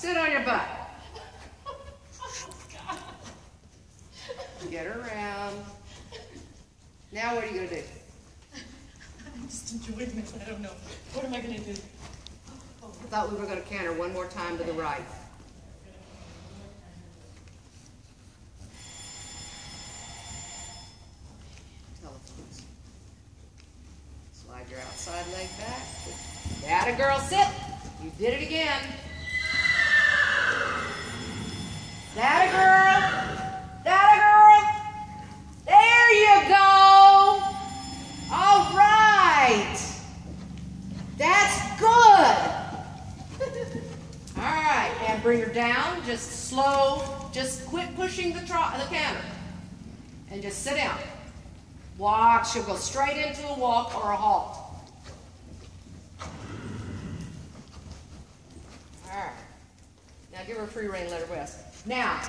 Sit on your butt. Get around. Now what are you gonna do? I'm just enjoying this. I don't know. What am I gonna do? I thought we were gonna canter one more time to the right. Slide your outside leg back. That a girl, sit. You did it again. That a girl. That a girl. There you go. All right. That's good. All right, bring her down. Just slow. Just quit pushing the, tro- the canter. And just sit down. Walk. She'll go straight into a walk or a halt. All right. Now give her free rein. Let her. Now,